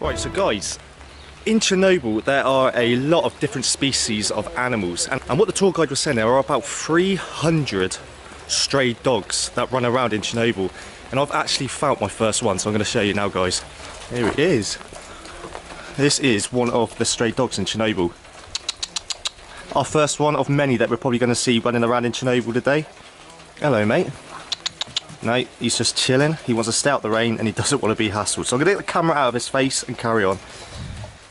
Right, so guys, in Chernobyl there are a lot of different species of animals and, and what the tour guide was saying there are about 300 stray dogs that run around in Chernobyl and I've actually found my first one so I'm going to show you now guys. Here it is. This is one of the stray dogs in Chernobyl. Our first one of many that we're probably going to see running around in Chernobyl today. Hello mate. No, he's just chilling. He wants to stay out the rain and he doesn't want to be hassled. So I'm going to get the camera out of his face and carry on.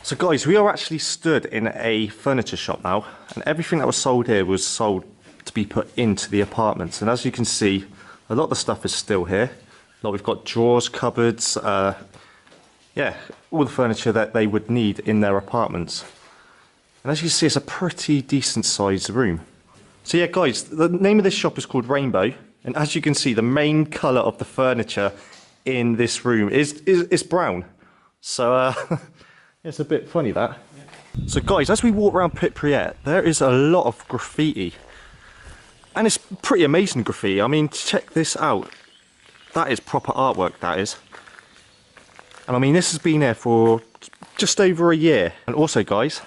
So guys, we are actually stood in a furniture shop now and everything that was sold here was sold to be put into the apartments. And as you can see, a lot of the stuff is still here. Like we've got drawers, cupboards, uh, yeah, all the furniture that they would need in their apartments. And as you can see, it's a pretty decent sized room. So yeah, guys, the name of this shop is called Rainbow. And as you can see, the main colour of the furniture in this room is, is, is brown. So uh, it's a bit funny that. So guys, as we walk around Pripyat, there is a lot of graffiti. And it's pretty amazing graffiti. I mean, check this out. That is proper artwork, that is. And I mean, this has been there for just over a year. And also, guys,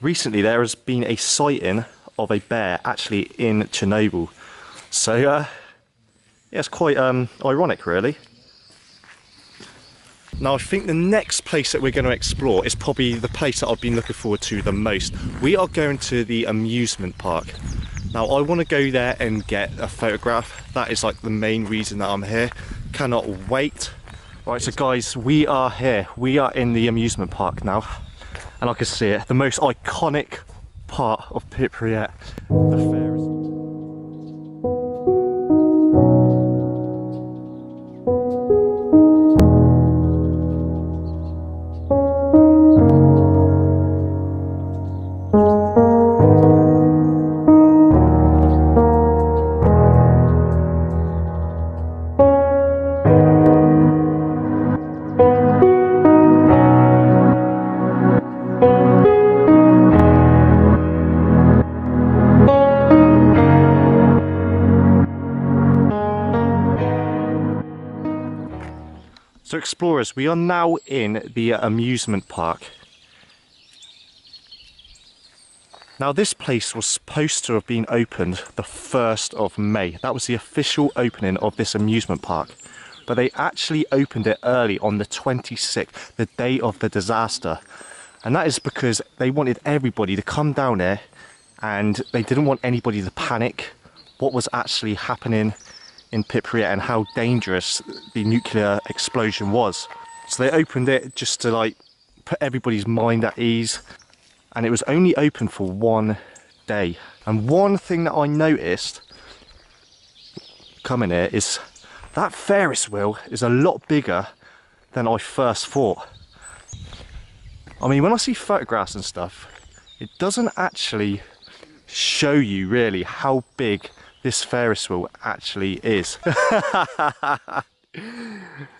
recently there has been a sighting of a bear actually in Chernobyl. So, uh, yeah, it's quite um, ironic, really. Now, I think the next place that we're going to explore is probably the place that I've been looking forward to the most. We are going to the amusement park. Now, I want to go there and get a photograph. That is like the main reason that I'm here. Cannot wait. Right, so guys, we are here. We are in the amusement park now. And I can see it, the most iconic part of Pripyat, explorers, we are now in the amusement park. Now this place was supposed to have been opened the 1st of May. That was the official opening of this amusement park. But they actually opened it early on the 26th, the day of the disaster. And that is because they wanted everybody to come down there and they didn't want anybody to panic what was actually happening in Pripyat and how dangerous the nuclear explosion was. So they opened it just to like put everybody's mind at ease and it was only open for one day. And one thing that I noticed coming here is that Ferris wheel is a lot bigger than I first thought. I mean, when I see photographs and stuff, it doesn't actually show you really how big this Ferris wheel actually is. and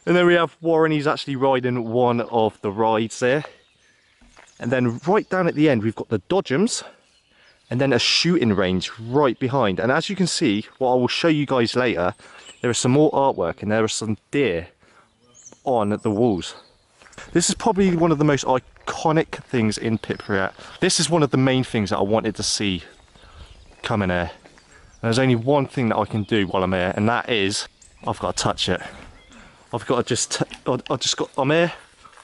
then we have Warren, he's actually riding one of the rides there. And then right down at the end, we've got the Dodgems and then a shooting range right behind. And as you can see, what I will show you guys later, there is some more artwork and there are some deer on the walls. This is probably one of the most iconic things in Pripyat. This is one of the main things that I wanted to see coming here. There's only one thing that I can do while I'm here, and that is I've got to touch it. I've got to just, I just got, I'm here.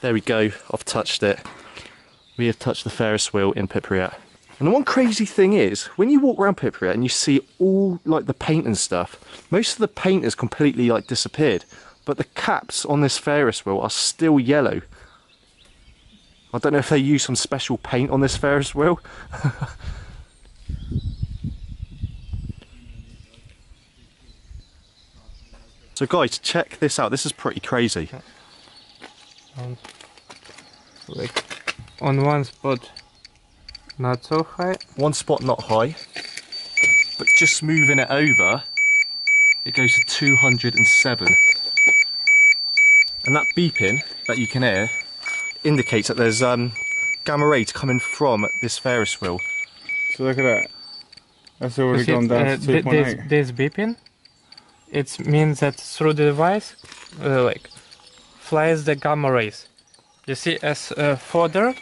There we go. I've touched it. We have touched the Ferris wheel in Pripyat. And the one crazy thing is, when you walk around Pripyat and you see all like the paint and stuff, most of the paint has completely like disappeared, but the caps on this Ferris wheel are still yellow. I don't know if they use some special paint on this Ferris wheel. So guys, check this out. This is pretty crazy. Um, like on one spot, not so high. One spot not high, but just moving it over, it goes to 207. And that beeping that you can hear indicates that there's um, gamma rays coming from this Ferris wheel. So look at that. That's already You see, gone down uh, to thi- this, 2.8. this beeping, it means that through the device, uh, like, flies the gamma rays. You see, as uh, further,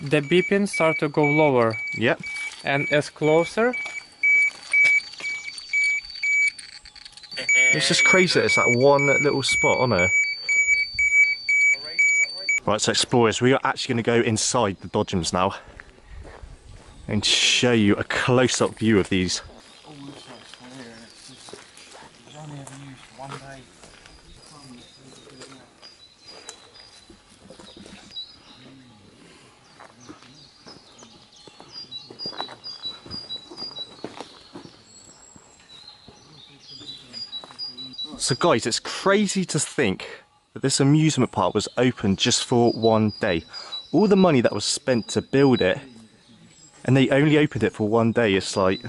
the beeping start to go lower, Yep. and as closer, It's just crazy it's that one little spot on there. Right, so explorers, we are actually going to go inside the dodgems now and show you a close-up view of these. So guys, it's crazy to think that this amusement park was open just for one day. All the money that was spent to build it, and they only opened it for one day. It's like,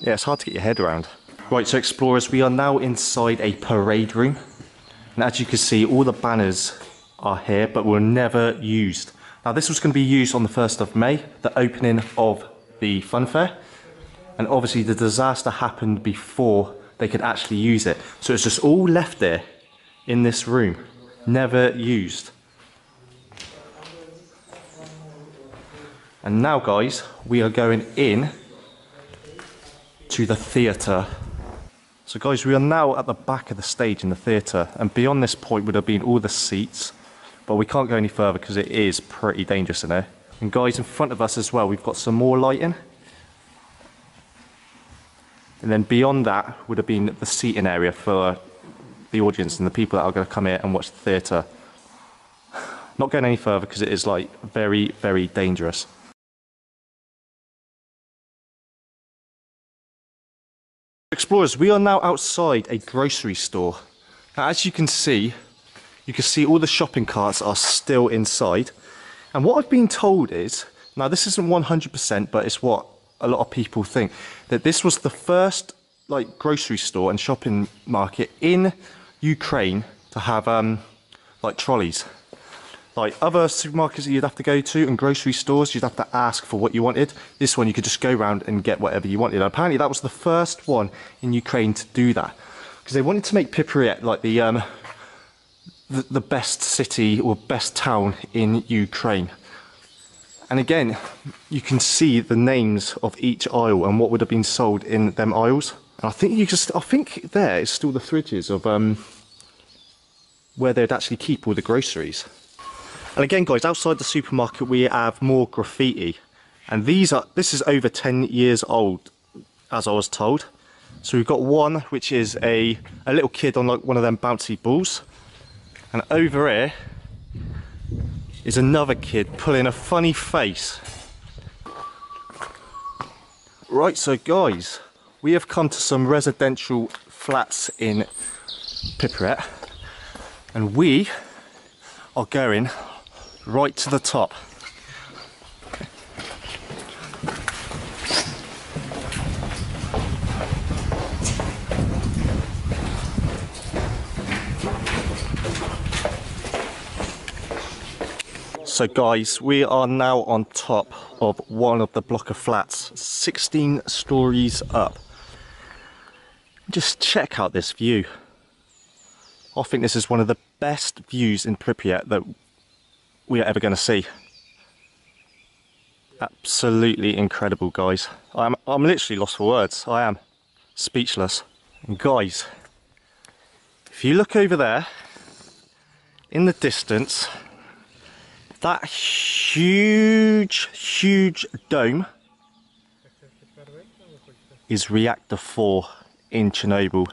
yeah, it's hard to get your head around. Right, so explorers, we are now inside a parade room. And as you can see, all the banners are here, but were never used. Now this was going to be used on the 1st of May, the opening of the fun fair. And obviously the disaster happened before they could actually use it. So it's just all left there in this room, never used. And now guys, we are going in to the theatre. So guys, we are now at the back of the stage in the theatre and beyond this point would have been all the seats, but we can't go any further because it is pretty dangerous in there. And guys, in front of us as well, we've got some more lighting. And then beyond that would have been the seating area for the audience and the people that are going to come here and watch the theatre. Not going any further because it is like very, very dangerous. Explorers, we are now outside a grocery store. Now, as you can see, you can see all the shopping carts are still inside. And what I've been told is, now this isn't 100%, but it's what a lot of people think, that this was the first like grocery store and shopping market in Ukraine to have um, like trolleys. Like other supermarkets that you'd have to go to and grocery stores, you'd have to ask for what you wanted. This one, you could just go around and get whatever you wanted. And apparently, that was the first one in Ukraine to do that because they wanted to make Pripyat like the, um, the the best city or best town in Ukraine. And again, you can see the names of each aisle and what would have been sold in them aisles. And I think you just, I think there is still the fridges of um, where they'd actually keep all the groceries. And again, guys, outside the supermarket, we have more graffiti. And these are, this is over 10 years old, as I was told. So we've got one, which is a, a little kid on like one of them bouncy balls. And over here is another kid pulling a funny face. Right, so guys, we have come to some residential flats in Pripyat. And we are going right to the top. So guys, we are now on top of one of the block of flats, 16 stories up. Just check out this view. I think this is one of the best views in Pripyat that we are ever going to see. Absolutely incredible, guys. I'm, I'm literally lost for words. I am speechless. And guys, if you look over there, in the distance, that huge, huge dome is reactor 4 in Chernobyl.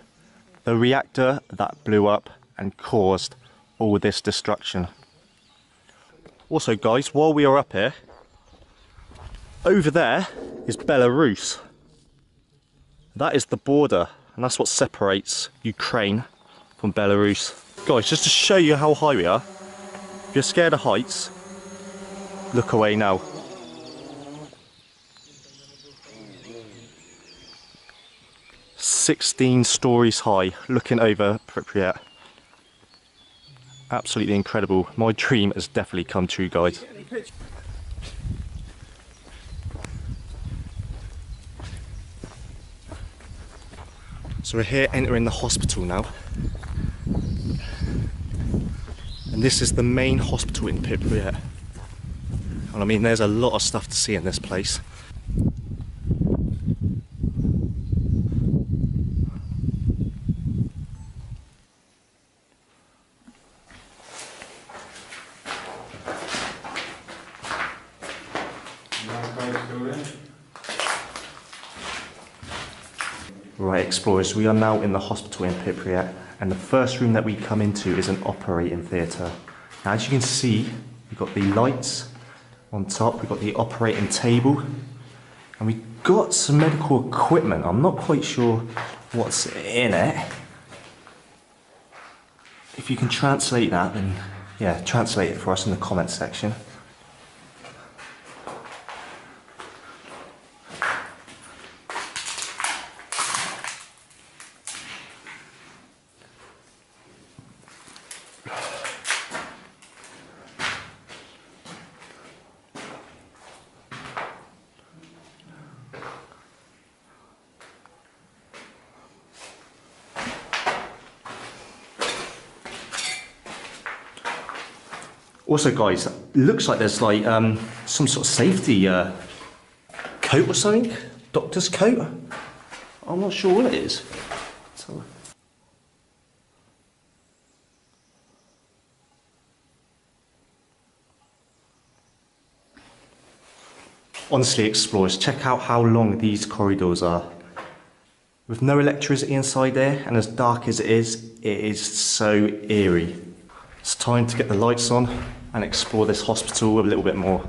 The reactor that blew up and caused all this destruction. Also guys, while we are up here, over there is Belarus. That is the border and that's what separates Ukraine from Belarus. Guys, just to show you how high we are, if you're scared of heights, look away now. Sixteen stories high, looking over Pripyat. Absolutely incredible. My dream has definitely come true, guys. So we're here entering the hospital now. And this is the main hospital in Pripyat. And I mean, there's a lot of stuff to see in this place. Right, explorers, we are now in the hospital in Pripyat, and the first room that we come into is an operating theatre. Now, as you can see, we've got the lights on top, we've got the operating table, and we've got some medical equipment. I'm not quite sure what's in it. If you can translate that, then yeah, translate it for us in the comments section. Also, guys, looks like there's like um, some sort of safety uh, coat or something. Doctor's coat. I'm not sure what it is. So- Honestly, explorers, check out how long these corridors are. With no electricity inside there, and as dark as it is, it is so eerie. It's time to get the lights on and explore this hospital a little bit more.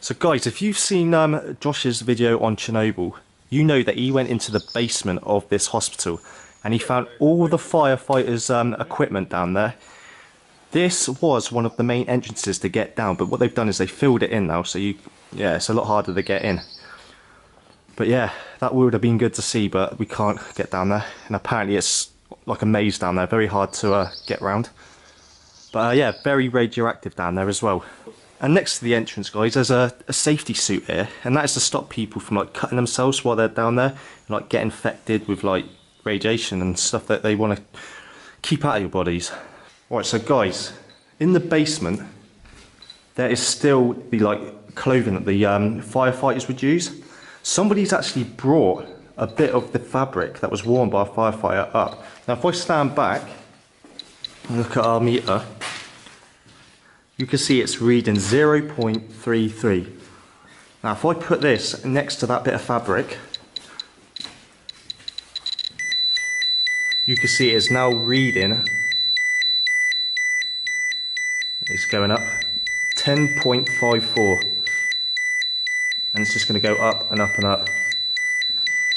So, guys, if you've seen um, Josh's video on Chernobyl, you know that he went into the basement of this hospital and he found all the firefighters' um, equipment down there. This was one of the main entrances to get down, but what they've done is they filled it in now, so you, yeah, it's a lot harder to get in. But yeah, that would have been good to see, but we can't get down there. And apparently it's like a maze down there, very hard to uh, get round. But uh, yeah, very radioactive down there as well. And next to the entrance, guys, there's a, a safety suit here, and that is to stop people from like cutting themselves while they're down there, and, like get infected with like radiation and stuff that they want to keep out of your bodies. Right, so guys, in the basement, there is still the like clothing that the um, firefighters would use. Somebody's actually brought a bit of the fabric that was worn by a firefighter up. Now, if I stand back and look at our meter, you can see it's reading 0.33. Now, if I put this next to that bit of fabric, you can see it's now reading, it's going up, 10.54 and it's just going to go up and up and up.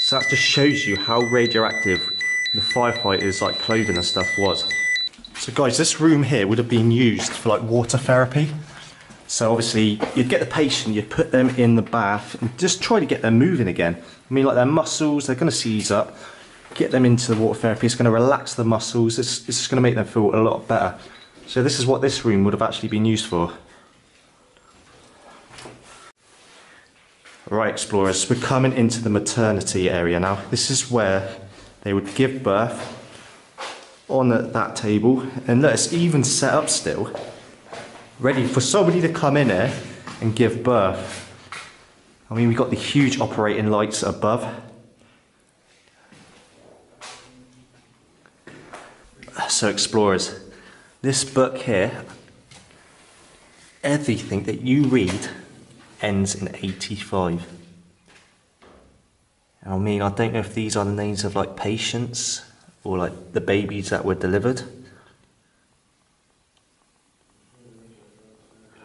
So that just shows you how radioactive the firefighters' like clothing and stuff was. So guys, this room here would have been used for like water therapy. So obviously you'd get the patient, you'd put them in the bath and just try to get them moving again. I mean like their muscles, they're going to seize up. Get them into the water therapy, it's going to relax the muscles, it's, it's just going to make them feel a lot better. So this is what this room would have actually been used for. Right, explorers, we're coming into the maternity area now. This is where they would give birth on that- table, and look, it's even set up still, ready for somebody to come in here and give birth. I mean, we've got the huge operating lights above. So, explorers, this book here, everything that you read ends in 85. I mean, I don't know if these are the names of like patients or like the babies that were delivered.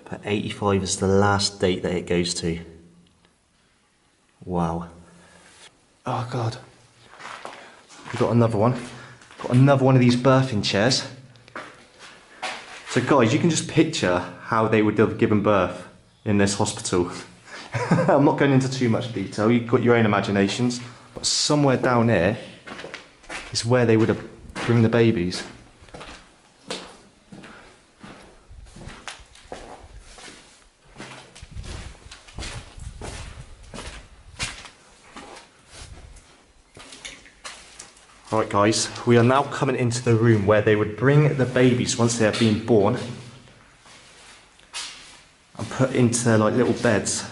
But 85 is the last date that it goes to. Wow. Oh god. We've got another one. Got another one of these birthing chairs. So guys, you can just picture how they would have given birth in this hospital. I'm not going into too much detail, you've got your own imaginations. But somewhere down here is where they would have bring the babies. Right, guys, we are now coming into the room where they would bring the babies once they have been born put into like little beds,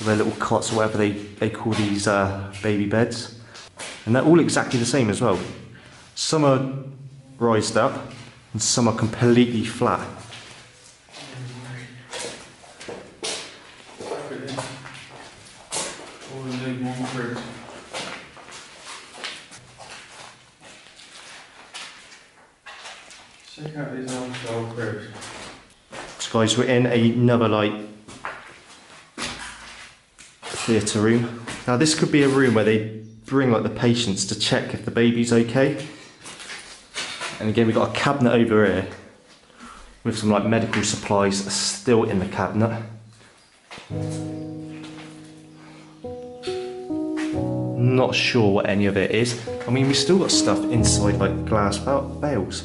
their little cots or whatever they, they call these uh, baby beds. And they're all exactly the same as well. Some are raised up and some are completely flat. Check out these old style cribs. So guys, we're in another like theatre room. Now this could be a room where they bring like the patients to check if the baby's okay. And again, we've got a cabinet over here with some like medical supplies still in the cabinet. Not sure what any of it is. I mean, we've still got stuff inside like glass ba- bales.